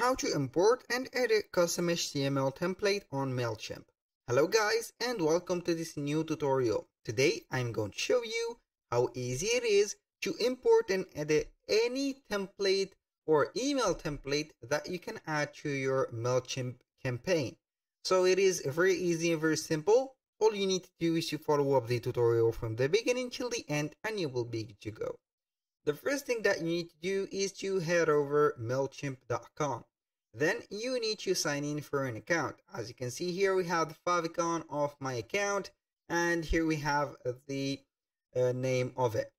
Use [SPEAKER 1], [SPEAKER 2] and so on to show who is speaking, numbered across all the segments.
[SPEAKER 1] how to import and edit custom HTML template on MailChimp. Hello guys and welcome to this new tutorial. Today I'm going to show you how easy it is to import and edit any template or email template that you can add to your MailChimp campaign. So it is very easy and very simple. All you need to do is to follow up the tutorial from the beginning till the end and you will be good to go. The first thing that you need to do is to head over MailChimp.com. Then you need to sign in for an account. As you can see here, we have the favicon of my account and here we have the uh, name of it.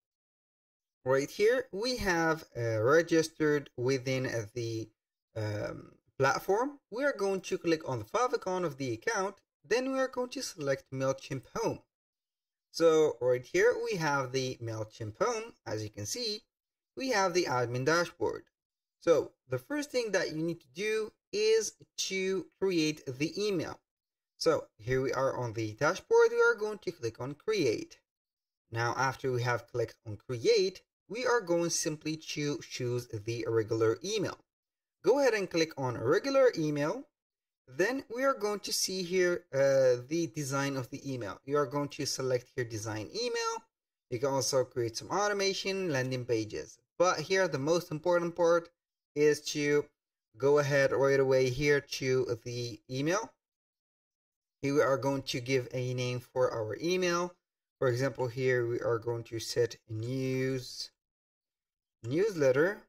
[SPEAKER 1] Right here, we have uh, registered within the um, platform. We are going to click on the favicon of the account. Then we are going to select MailChimp Home. So right here we have the MailChimp home. As you can see, we have the admin dashboard. So the first thing that you need to do is to create the email. So here we are on the dashboard. We are going to click on create. Now after we have clicked on create, we are going simply to choose the regular email. Go ahead and click on regular email then we are going to see here uh, the design of the email. You are going to select here design email. You can also create some automation, landing pages. But here the most important part is to go ahead right away here to the email. Here we are going to give a name for our email. For example, here we are going to set news newsletter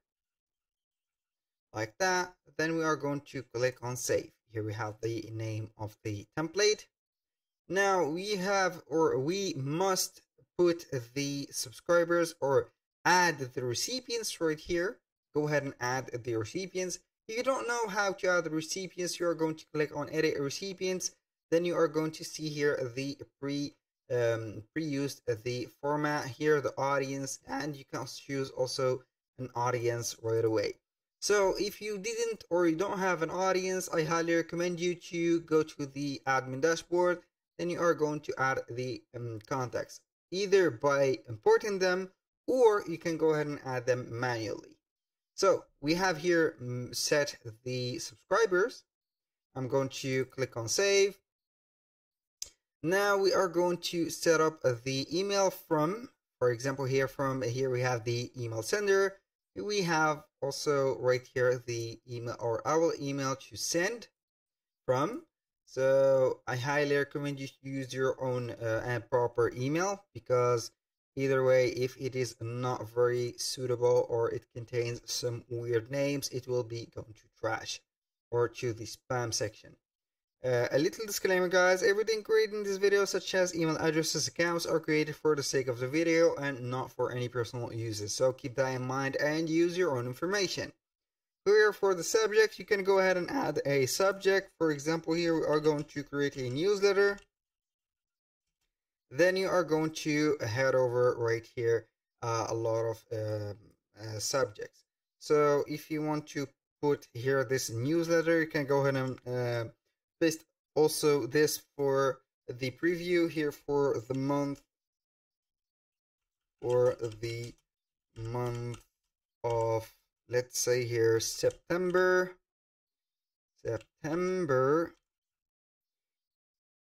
[SPEAKER 1] like that. Then we are going to click on save. Here we have the name of the template. Now we have or we must put the subscribers or add the recipients right here. Go ahead and add the recipients. If you don't know how to add the recipients, you are going to click on edit recipients. Then you are going to see here the pre um, pre-used the format here, the audience, and you can choose also an audience right away. So if you didn't or you don't have an audience, I highly recommend you to go to the admin dashboard. Then you are going to add the um, contacts either by importing them or you can go ahead and add them manually. So we have here um, set the subscribers. I'm going to click on save. Now we are going to set up the email from, for example, here from here we have the email sender we have also right here the email or our email to send from. So I highly recommend you use your own uh, and proper email because either way, if it is not very suitable or it contains some weird names, it will be going to trash or to the spam section. Uh, a little disclaimer guys, everything created in this video such as email addresses accounts are created for the sake of the video and not for any personal uses, so keep that in mind and use your own information. Here for the subject, you can go ahead and add a subject. For example, here we are going to create a newsletter. Then you are going to head over right here uh, a lot of uh, uh, subjects. So if you want to put here this newsletter, you can go ahead and uh, paste also this for the preview here for the month for the month of let's say here September. September.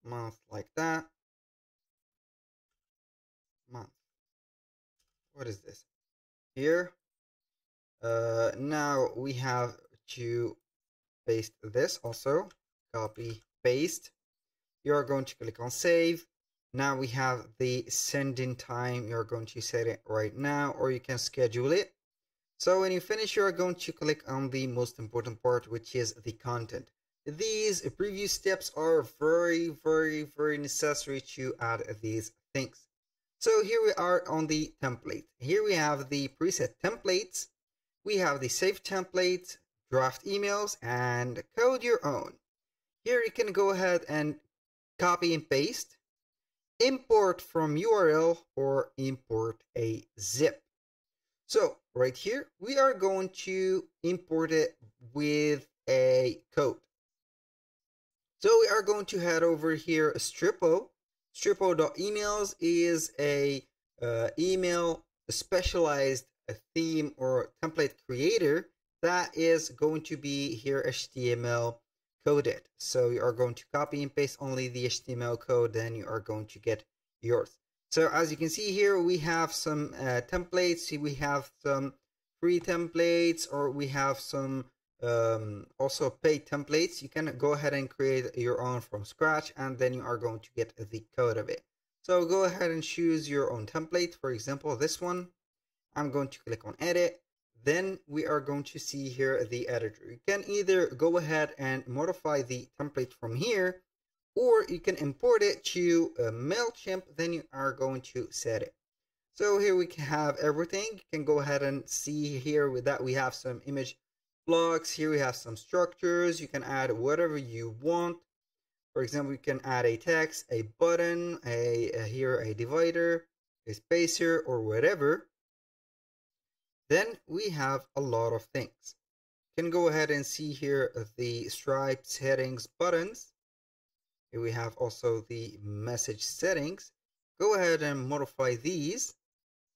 [SPEAKER 1] Month like that what is this here uh now we have to paste this also copy, paste. You're going to click on save. Now we have the sending time. You're going to set it right now or you can schedule it. So when you finish, you're going to click on the most important part, which is the content. These previous steps are very, very, very necessary to add these things. So here we are on the template. Here we have the preset templates. We have the save templates, draft emails, and code your own. Here you can go ahead and copy and paste, import from URL or import a zip. So right here, we are going to import it with a code. So we are going to head over here, a Stripo. Stripo.emails is a uh, email specialized theme or template creator that is going to be here HTML coded. So you are going to copy and paste only the HTML code, then you are going to get yours. So as you can see here, we have some uh, templates. We have some free templates or we have some um, also paid templates. You can go ahead and create your own from scratch and then you are going to get the code of it. So go ahead and choose your own template. For example, this one, I'm going to click on edit. Then we are going to see here the editor. You can either go ahead and modify the template from here or you can import it to uh, MailChimp, then you are going to set it. So here we can have everything. You can go ahead and see here with that we have some image blocks. Here we have some structures. You can add whatever you want. For example, you can add a text, a button, a, a here a divider, a spacer, or whatever. Then we have a lot of things. You can go ahead and see here the stripes, headings, buttons. Here we have also the message settings. Go ahead and modify these.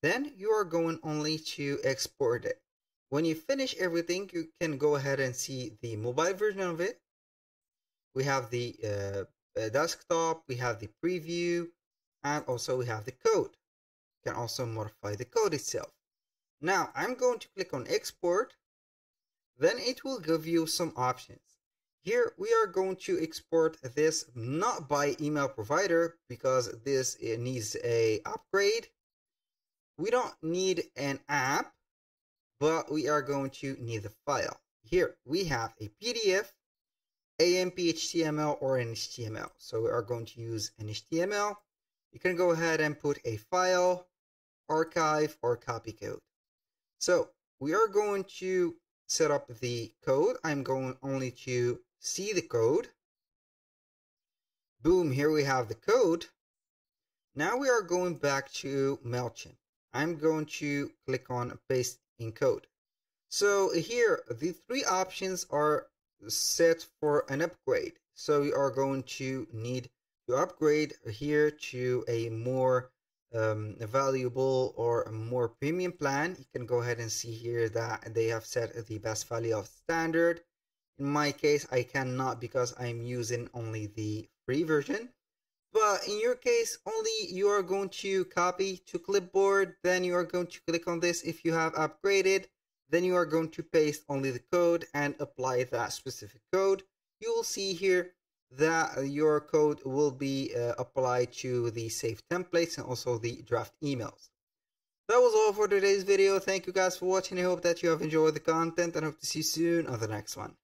[SPEAKER 1] Then you are going only to export it. When you finish everything, you can go ahead and see the mobile version of it. We have the uh, desktop, we have the preview, and also we have the code. You can also modify the code itself. Now I'm going to click on export. Then it will give you some options. Here we are going to export this not by email provider because this needs a upgrade. We don't need an app, but we are going to need the file. Here we have a PDF, AMP HTML or an HTML. So we are going to use an HTML. You can go ahead and put a file, archive, or copy code. So we are going to set up the code. I'm going only to see the code. Boom, here we have the code. Now we are going back to MailChimp. I'm going to click on paste in code. So here, the three options are set for an upgrade. So you are going to need to upgrade here to a more um, valuable or a more premium plan. You can go ahead and see here that they have set the best value of standard in my case, I cannot because I'm using only the free version. But in your case, only you are going to copy to clipboard, then you are going to click on this if you have upgraded, then you are going to paste only the code and apply that specific code. You will see here that your code will be uh, applied to the saved templates and also the draft emails. That was all for today's video. Thank you guys for watching. I hope that you have enjoyed the content and hope to see you soon on the next one.